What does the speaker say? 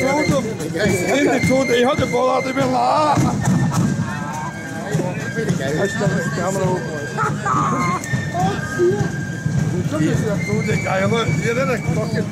Hindi tuut, ik had de bal altijd willen la. Als je de camera open. Tuut, ik de je, je redden, fucking,